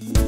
Mm-hmm.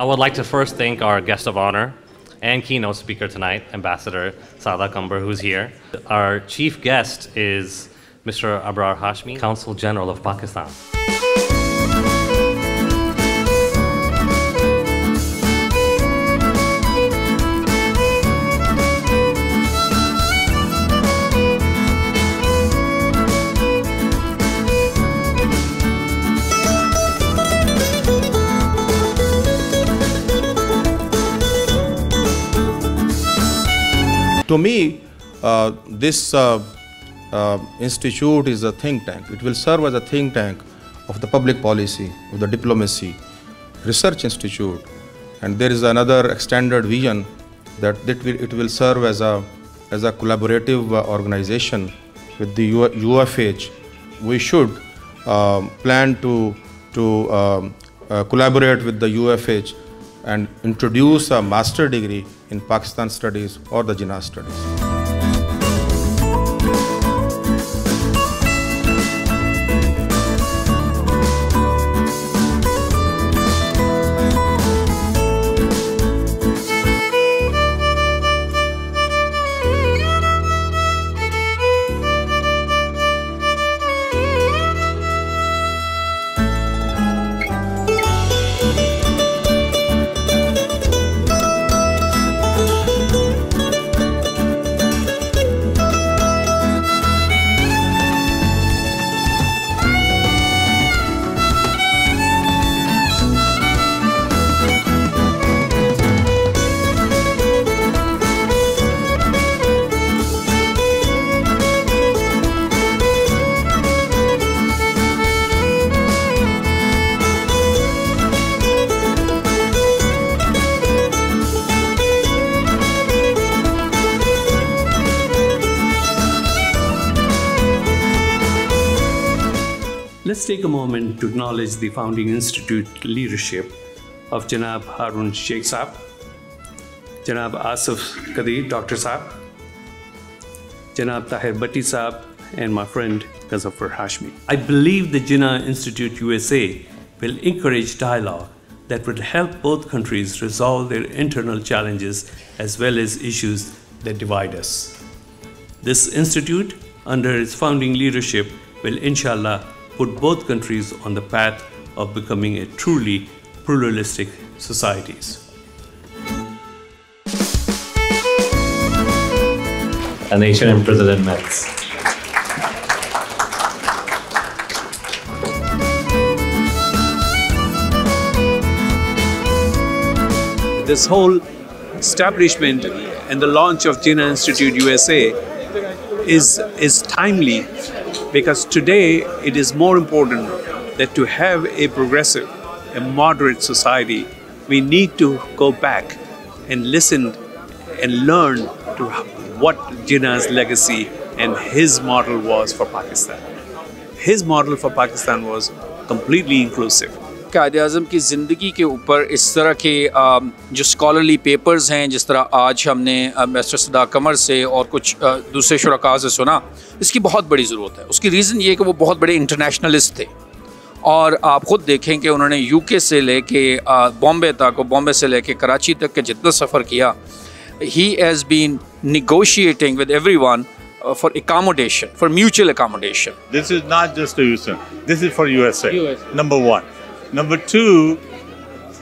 I would like to first thank our guest of honor and keynote speaker tonight, Ambassador Sada Kambar, who's here. Our chief guest is Mr. Abrar Hashmi, Council General of Pakistan. To me, uh, this uh, uh, institute is a think tank. It will serve as a think tank of the public policy, of the diplomacy, research institute, and there is another extended vision that it will, it will serve as a as a collaborative uh, organization with the UFH. We should um, plan to to um, uh, collaborate with the UFH and introduce a master degree in Pakistan studies or the Jinnah studies. Take a moment to acknowledge the founding institute leadership of Janab Harun Sheikh Saab, Janab Asif Kadir, Dr. Saab, Janab Tahir Bhatti Saab, and my friend Gazafar Hashmi. I believe the Jinnah Institute USA will encourage dialogue that would help both countries resolve their internal challenges as well as issues that divide us. This institute, under its founding leadership, will inshallah put both countries on the path of becoming a truly pluralistic societies. A nation and President Metz. this whole establishment and the launch of Jinnah Institute USA is, is timely because today it is more important that to have a progressive, a moderate society, we need to go back and listen and learn to what Jinnah's legacy and his model was for Pakistan. His model for Pakistan was completely inclusive. Quaid Azam کی زندگی کے اوپر اس طرح کے جو scholarly papers ہیں جس طرح آج ہم نے مسٹر صدا قمر سے اور کچھ دوسرے شرکاء سے سنا اس کی بہت بڑی ضرورت ہے اس کی ریزن یہ کہ وہ بہت بڑے انٹرنیشنلسٹ تھے اور آپ خود دیکھیں کہ انہوں نے یو کے سے لے کے بامبے تک اور بامبے سے لے کے کراچی تک کے جتنا سفر کیا he has been negotiating with everyone uh, for accommodation, for mutual accommodation. This is not just a Houston. This is for USA. USA. Number number two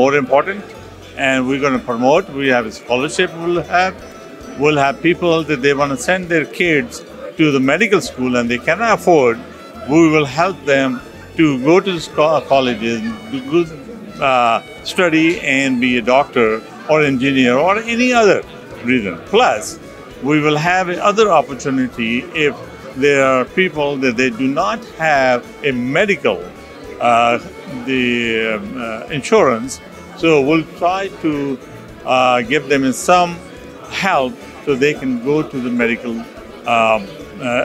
more important and we gonna promote we have scholarship scholarship. We'll have people that they want to send their kids to the medical school and they cannot afford, we will help them to go to colleges, good uh, study and be a doctor or engineer or any other reason. Plus, we will have other opportunity if there are people that they do not have a medical uh, the um, uh, insurance so we'll try to uh, give them some help so they can go to the medical um,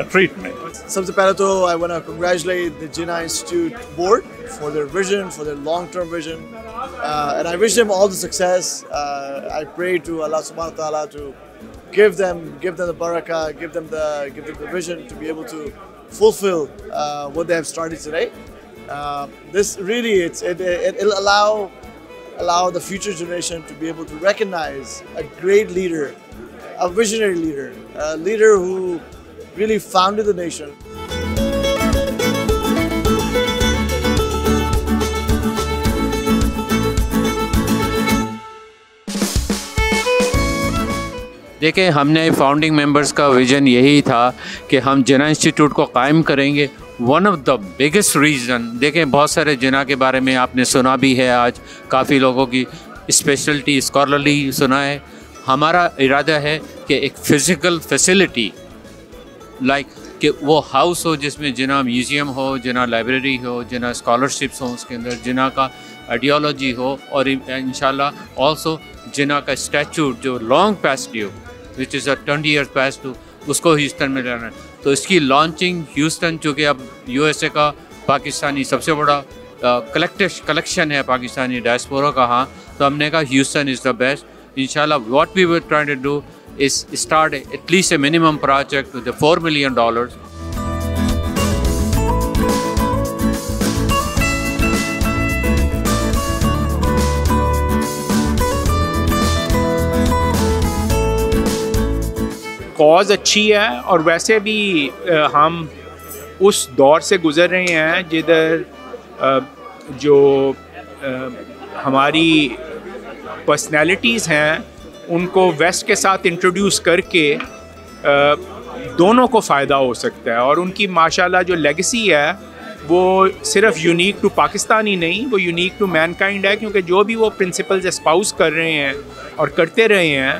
treatment. Sabse I want to congratulate the Jinnah Institute board for their vision, for their long-term vision, and I wish them all the success. I pray to Allah Subhanahu wa Taala to give them, give them the barakah, give them the, give them the vision to be able to fulfill uh, what they have started today. Uh, this really, it's, it, it, it'll allow, allow the future generation to be able to recognize a great leader, a visionary leader, a leader who really founded the nation. دیکھیں، ہم نے founding members کا vision یہی تھا کہ ہم جنا institute کو قائم کریں گے۔ One of the biggest reason دیکھیں، بہت سارے جنا کے بارے میں آپ نے سنا بھی ہے آج۔ کافی لوگوں کی اسپیشلٹی اسکالرلی سنا ہے۔ ہمارا ارادہ ہے کہ ایک فزیکل فیسلٹی لائک کہ وہ ہاؤس ہو جس میں جنا میوزیم ہو، جنا لائبریری ہو، جنا اسکالرشپس ہوں اس کے اندر، جنا کا آئیڈیالوجی ہو اور انشاءاللہ شاء آلسو جنا کا اسٹیچو جو لانگ پیسٹی ہو which is a twenty years piece to اس کو ہیوسٹن میں لینا ہے تو اس کی لانچنگ ہیوسٹن چونکہ اب یو ایس اے کا پاکستانی سب سے بڑا کلیکٹش کلیکشن ہے پاکستانی ڈائسپورا کا ہاں تو ہم نے کہا ہیوسٹن از دا بیسٹ ان شاء اللہ what we will try to do is start at least a minimum project four million dollars cause اچھی ہے اور ویسے بھی ہم اس دور سے گزر رہے ہیں جدھر جو ہماری پرسنالٹیز ہیں، ان کو ویسٹ کے ساتھ انٹروڈیوس کر کے دونوں کو فائدہ ہو سکتا ہے اور ان کی ماشاء اللہ جو لیگسی ہے، وہ صرف یونیک ٹو پاکستان ہی نہیں، وہ یونیک ٹو مین کائنڈ ہے کیونکہ جو بھی وہ پرنسپلز اسپاؤز کر رہے ہیں اور کرتے رہے ہیں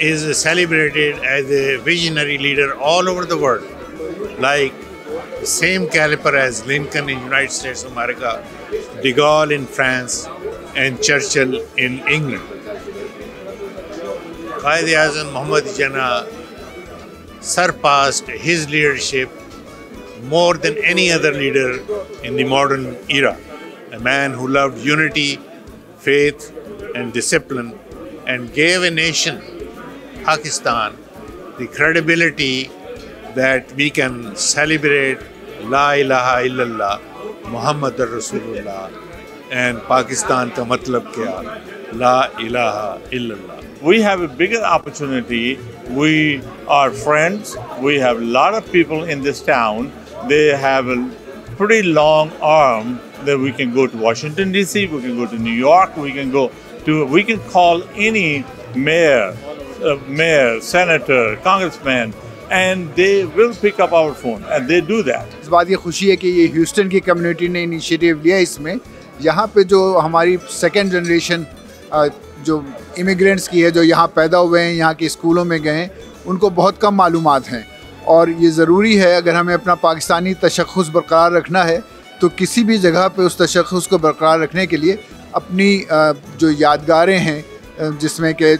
is celebrated as a visionary leader all over the world. Like same caliber as Lincoln in United States of America De Gaulle in France and Churchill in England. Qaid Azam Muhammad Jinnah surpassed his leadership more than any other leader in the modern era. A man who loved unity, faith, and discipline, and gave a nation, Pakistan, the credibility that we can celebrate La ilaha illallah, Muhammad Rasulullah, and Pakistan ka matlab kya? La ilaha illallah. we have a bigger opportunity. We are friends. We have a lot of people in this town. They have a pretty long arm that we can go to Washington, D.C., we can go to New York, we can go to, we can call any mayor, uh, mayor, senator, congressman, and they will pick up our phone and they do that. اس بات یہ خوشی ہے کہ یہ Houston کی community نے initiative لیا اس میں یہاں پہ جو ہماری سیکنڈ جنریشن جو امیگرینٹس کی ہے جو یہاں پیدا ہوئے ہیں یہاں کے اسکولوں میں گئے ہیں ان کو بہت کم معلومات ہیں اور یہ ضروری ہے اگر ہمیں اپنا پاکستانی تشخص برقرار رکھنا ہے، تو کسی بھی جگہ پہ اس تشخص کو برقرار رکھنے کے لیے اپنی جو یادگاریں ہیں جس میں کہ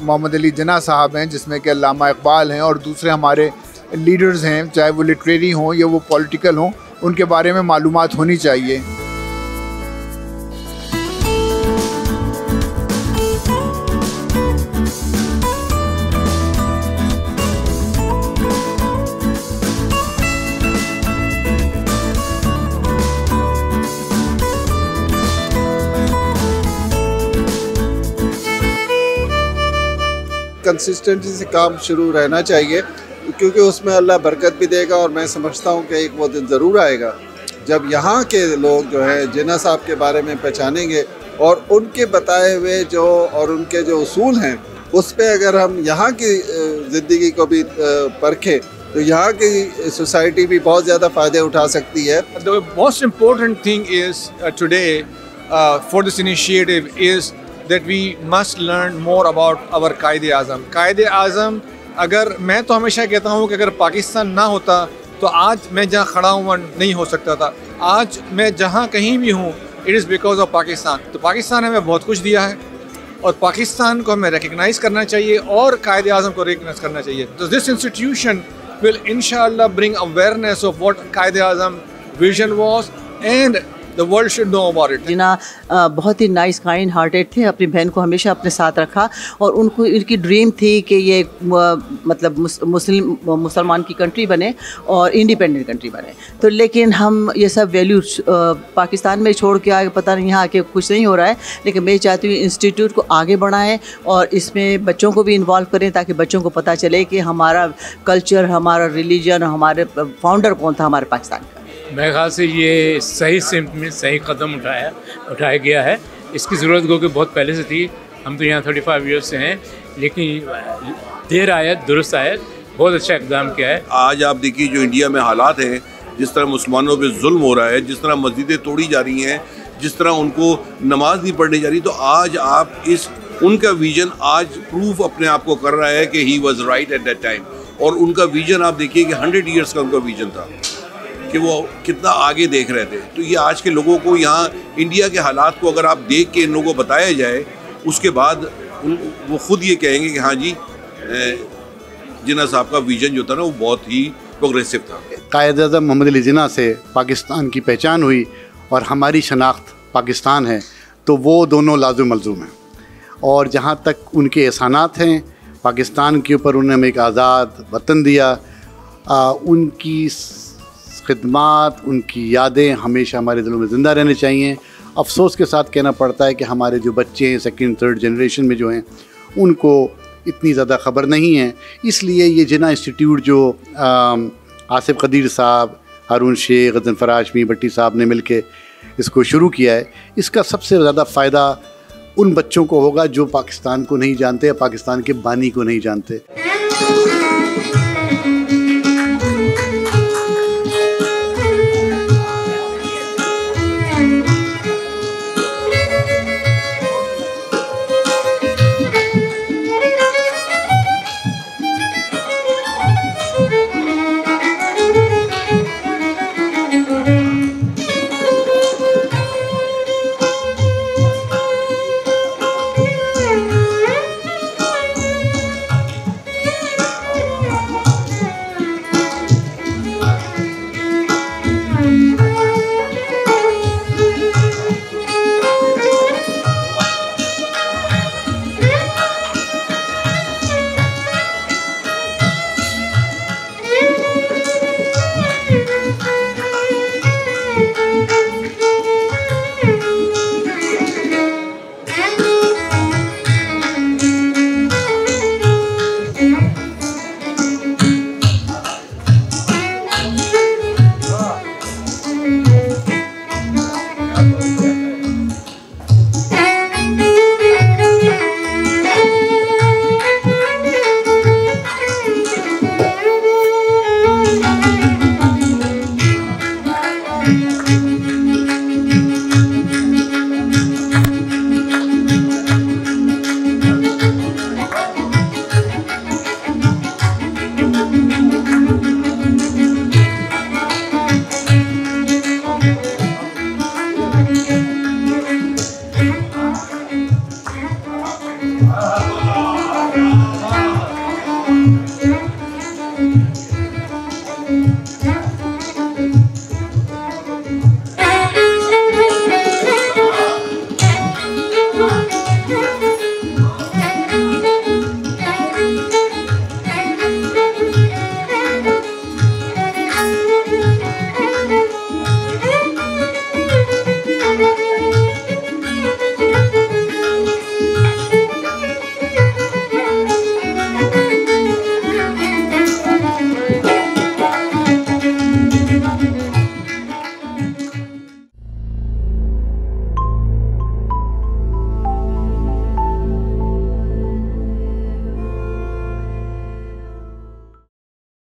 محمد علی جناح صاحب ہیں، جس میں کہ علامہ اقبال ہیں اور دوسرے ہمارے لیڈرز ہیں، چاہے وہ لٹریری ہوں یا وہ پولیٹیکل ہوں، ان کے بارے میں معلومات ہونی چاہیے۔ کنسسٹنسی جی سے کام شروع رہنا چاہیے کیونکہ اس میں اللہ برکت بھی دے گا اور میں سمجھتا ہوں کہ ایک وہ دن ضرور آئے گا۔ جب یہاں کے لوگ جو ہے جناح صاحب کے بارے میں پہچانیں گے اور ان کے بتائے ہوئے جو اور ان کے جو اصول ہیں اس پہ اگر ہم یہاں کی زندگی کو بھی پرکھیں تو یہاں کی سوسائٹی بھی بہت زیادہ فائدے اٹھا سکتی ہے۔ The most important thing is uh, today uh, for initiative is that we must learn more about our Quaid Azam Quaid Azam اگر میں تو ہمیشہ کہتا ہوں کہ اگر پاکستان نہ ہوتا تو آج میں جہاں کھڑا ہوں نہیں ہو سکتا تھا۔ آج میں جہاں کہیں بھی ہوں it is because of Pakistan تو پاکستان ہمیں بہت کچھ دیا ہے اور پاکستان کو ہمیں ریکگنائز کرنا چاہیے اور قائد اعظم کو ریکگنائز کرنا چاہیے۔ تو دس انسٹیٹیوشن ول ان شاء اللہ bring awareness of what Quaid-e-Azam vision was and the world should know about it Jinnah بہت ہی نائس کائنڈ ہارٹیڈ تھے، اپنی بہن کو ہمیشہ اپنے ساتھ رکھا اور ان کو، ان کی ڈریم تھی کہ یہ مطلب مسلم، مسلمان کی کنٹری بنے اور انڈیپینڈنٹ کنٹری بنے۔ تو لیکن ہم یہ سب ویلیو پاکستان میں چھوڑ کے آگے، پتہ نہیں یہاں کے کچھ نہیں ہو رہا ہے، لیکن میں چاہتی ہوں انسٹیٹیوٹ کو آگے بڑھائیں اور اس میں بچوں کو بھی انوالو کریں تاکہ بچوں کو پتہ چلے کہ ہمارا کلچر ہمارا ریلیجن ہمارے فاؤنڈر کون تھا ہمارے پاکستان کا۔ میرے خیال سے یہ صحیح سمت میں صحیح قدم اٹھایا اٹھایا گیا ہے۔ اس کی ضرورت گو کہ بہت پہلے سے تھی۔ ہم تو یہاں تھرٹی فائیو ایئرس سے ہیں، لیکن دیر آیت درست آیت بہت اچھا اقدام کیا ہے۔ آج آپ دیکھیے جو انڈیا میں حالات ہیں، جس طرح مسلمانوں پہ ظلم ہو رہا ہے، جس طرح مسجدیں توڑی جا رہی ہیں، جس طرح ان کو نماز نہیں پڑھنی جا رہی، تو آج آپ اس ان کا ویژن آج پروف اپنے آپ کو کر رہا ہے کہ he was right at that time اور ان کا ویژن آپ دیکھیے کہ ہنڈریڈ ایئرس کا ان کا ویژن تھا۔ کہ وہ کتنا آگے دیکھ رہے تھے۔ تو یہ آج کے لوگوں کو یہاں انڈیا کے حالات کو اگر آپ دیکھ کے ان لوگوں کو بتایا جائے، اس کے بعد وہ خود یہ کہیں گے کہ ہاں جی جناح صاحب کا ویژن جو تھا نا، وہ بہت ہی پروگریسو تھا۔ قائد اعظم محمد علی جناح سے پاکستان کی پہچان ہوئی اور ہماری شناخت پاکستان ہے، تو وہ دونوں لازم ملزوم ہیں۔ اور جہاں تک ان کے احسانات ہیں، پاکستان کے اوپر انہوں نے ہمیں ایک آزاد وطن دیا ان کی خدمات، ان کی یادیں ہمیشہ ہمارے دلوں میں زندہ رہنے چاہیے۔ افسوس کے ساتھ کہنا پڑتا ہے کہ ہمارے جو بچے ہیں سیکنڈ تھرڈ جنریشن میں جو ہیں، ان کو اتنی زیادہ خبر نہیں ہے۔ اس لیے یہ جنا انسٹیٹیوٹ جو آصف قدیر صاحب، ہارون شیخ غزن فراشمی بٹی صاحب نے مل کے اس کو شروع کیا ہے۔ اس کا سب سے زیادہ فائدہ ان بچوں کو ہوگا جو پاکستان کو نہیں جانتے یا پاکستان کے بانی کو نہیں جانتے۔